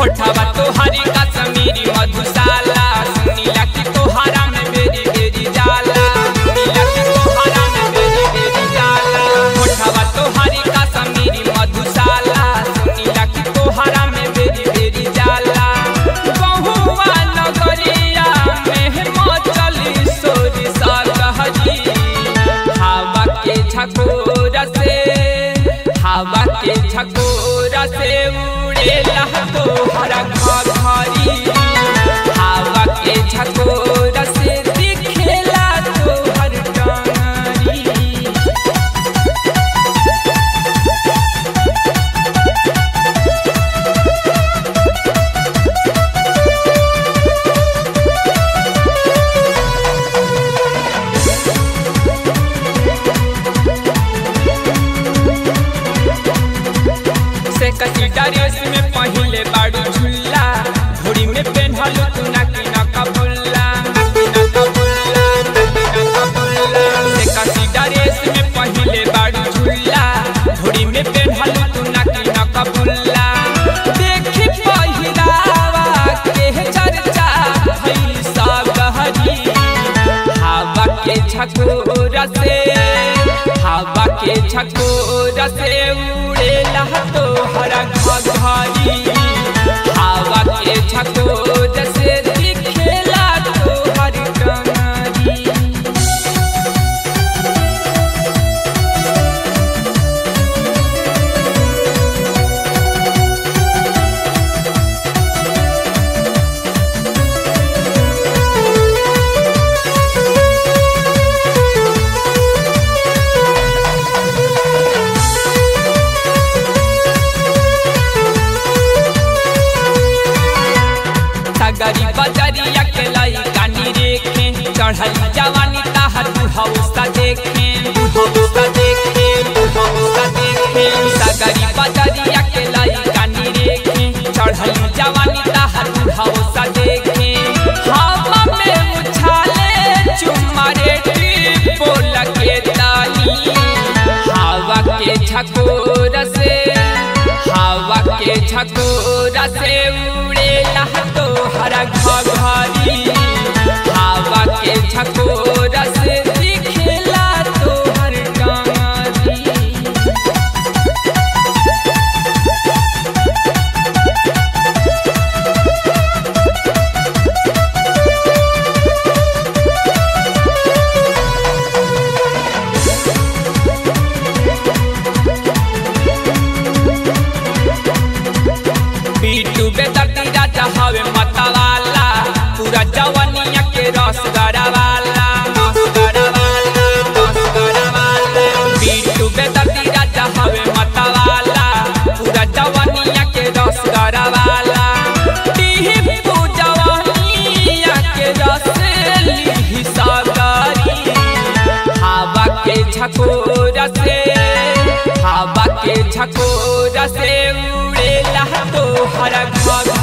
खोठावा तोहरी कश्मीरी मधुशाला। की तोहरा में जाला। की तोहरा में बेरी जाला। तोहरी मधुशाला। सुनीला की तोहरा में जाला। बहुवा नगरिया में सोरी हवा के झकोरा से, हवा के झकोरा से दिखेला झकोरा से हवा के झकोरा से उड़ेला तोहरा घघरी सगरी बजरिया के लाई कानी रेखे। चढ़ल जवानी ताहर बुढ़ौसा देखे। बुढ़ौसा देखे बुढ़ौसा देखे। सगरी बजरिया के लाई कानी रेखे। चढ़ल जवानी ताहर बुढ़ौसा देखे। हवा में उछाले, चुम्मा रे बोल के तानी हवा के झकोरा से हवा के झकोरा से हवे मतवाला पूरा जवानिया के रस गड़ावाला राजा हवे मतवाला पूरा जवानिया के रस गड़ावाला हवा के झकोरा से हवा के झकोरा से उड़ेला तोहरा घघरी हवा के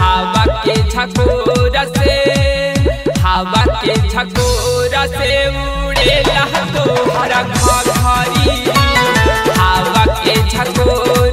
हवा के झकोरा से हवा के झकोरा से उड़ेला तोहरा घर I go